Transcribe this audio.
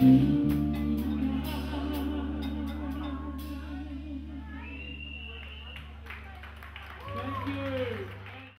you.